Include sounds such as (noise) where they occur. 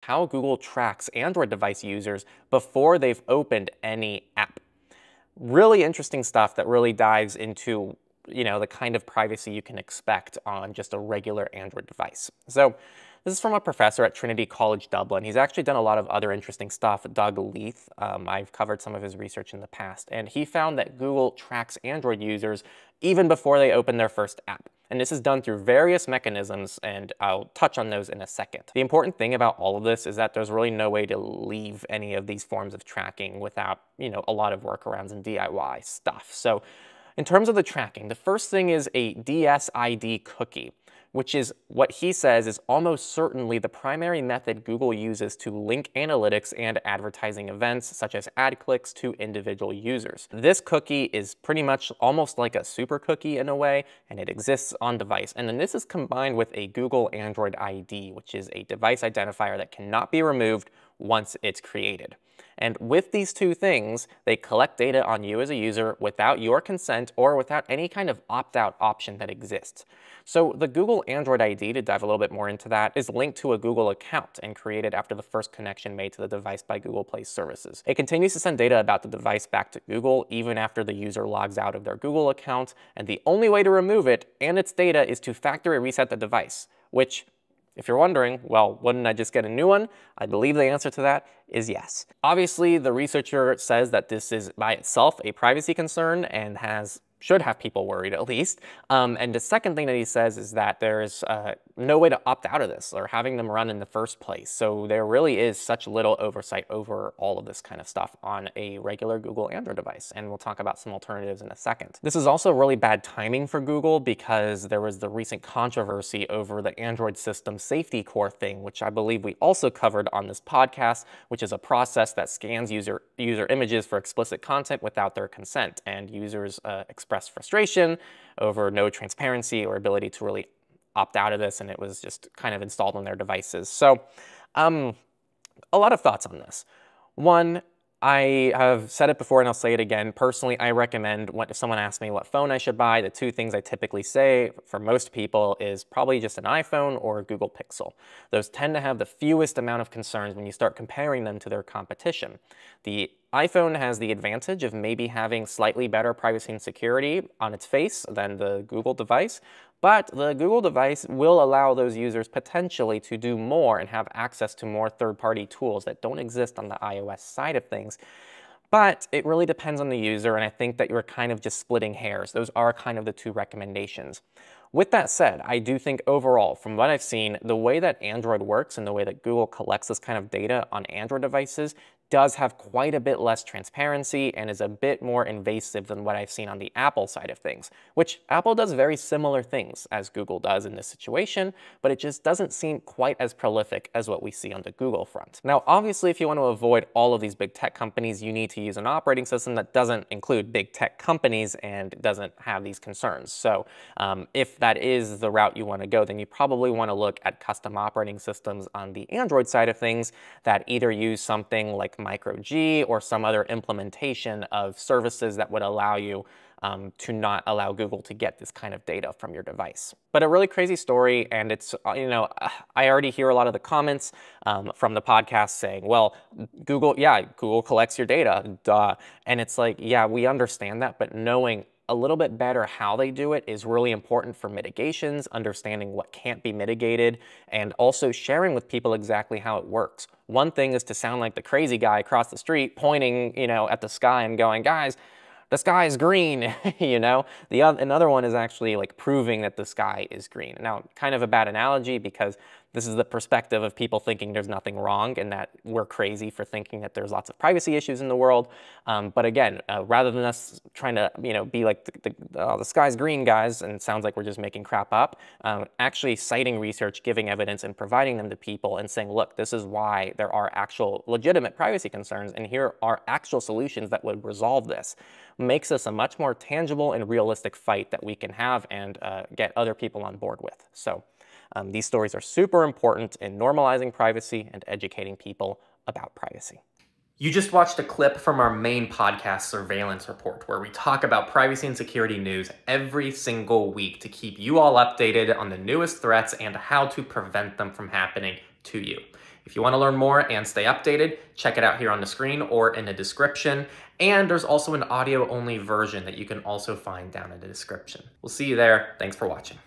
how Google tracks Android device users before they've opened any app. Really interesting stuff that really dives into you know, the kind of privacy you can expect on just a regular Android device. So this is from a professor at Trinity College Dublin. He's actually done a lot of other interesting stuff, Doug Leith. Um, I've covered some of his research in the past, and he found that Google tracks Android users even before they open their first app. And this is done through various mechanisms, and I'll touch on those in a second. The important thing about all of this is that there's really no way to leave any of these forms of tracking without, you know, a lot of workarounds and DIY stuff. So in terms of the tracking, the first thing is a DSID cookie which is what he says is almost certainly the primary method Google uses to link analytics and advertising events, such as ad clicks, to individual users. This cookie is pretty much almost like a super cookie in a way, and it exists on device. And then this is combined with a Google Android ID, which is a device identifier that cannot be removed once it's created. And with these two things, they collect data on you as a user without your consent or without any kind of opt-out option that exists. So the Google Android ID, to dive a little bit more into that, is linked to a Google account and created after the first connection made to the device by Google Play services. It continues to send data about the device back to Google even after the user logs out of their Google account, and the only way to remove it and its data is to factory reset the device, which if you're wondering, well, wouldn't I just get a new one? I believe the answer to that is yes. Obviously, the researcher says that this is by itself a privacy concern and has should have people worried at least. Um, and the second thing that he says is that there's uh, no way to opt out of this or having them run in the first place. So there really is such little oversight over all of this kind of stuff on a regular Google Android device. And we'll talk about some alternatives in a second. This is also really bad timing for Google because there was the recent controversy over the Android system safety core thing, which I believe we also covered on this podcast, which is a process that scans user, user images for explicit content without their consent. And users uh, express frustration over no transparency or ability to really opt out of this, and it was just kind of installed on their devices. So um, a lot of thoughts on this. One, I have said it before and I'll say it again. Personally, I recommend what, if someone asks me what phone I should buy, the two things I typically say for most people is probably just an iPhone or a Google Pixel. Those tend to have the fewest amount of concerns when you start comparing them to their competition. The iPhone has the advantage of maybe having slightly better privacy and security on its face than the Google device, but the Google device will allow those users potentially to do more and have access to more third-party tools that don't exist on the iOS side of things. But it really depends on the user, and I think that you're kind of just splitting hairs. Those are kind of the two recommendations. With that said, I do think overall, from what I've seen, the way that Android works and the way that Google collects this kind of data on Android devices does have quite a bit less transparency and is a bit more invasive than what I've seen on the Apple side of things, which Apple does very similar things as Google does in this situation, but it just doesn't seem quite as prolific as what we see on the Google front. Now, obviously, if you want to avoid all of these big tech companies, you need to use an operating system that doesn't include big tech companies and doesn't have these concerns. So um, if that is the route you want to go, then you probably want to look at custom operating systems on the Android side of things that either use something like microG or some other implementation of services that would allow you um, to not allow Google to get this kind of data from your device. But a really crazy story, and it's, uh, you know, I already hear a lot of the comments um, from the podcast saying, well, Google, yeah, Google collects your data, duh. And it's like, yeah, we understand that, but knowing a little bit better how they do it is really important for mitigations, understanding what can't be mitigated, and also sharing with people exactly how it works. One thing is to sound like the crazy guy across the street pointing, you know, at the sky and going, guys, the sky is green, (laughs) you know? The other, another one is actually like proving that the sky is green. Now, kind of a bad analogy because this is the perspective of people thinking there's nothing wrong and that we're crazy for thinking that there's lots of privacy issues in the world. Um, but again, uh, rather than us trying to, you know, be like the, the, oh, the sky's green guys and it sounds like we're just making crap up, um, actually citing research, giving evidence and providing them to people and saying, look, this is why there are actual legitimate privacy concerns and here are actual solutions that would resolve this makes this a much more tangible and realistic fight that we can have and uh, get other people on board with. So um, these stories are super important in normalizing privacy and educating people about privacy. You just watched a clip from our main podcast, Surveillance Report, where we talk about privacy and security news every single week to keep you all updated on the newest threats and how to prevent them from happening to you. If you want to learn more and stay updated, check it out here on the screen or in the description. And there's also an audio only version that you can also find down in the description. We'll see you there. Thanks for watching.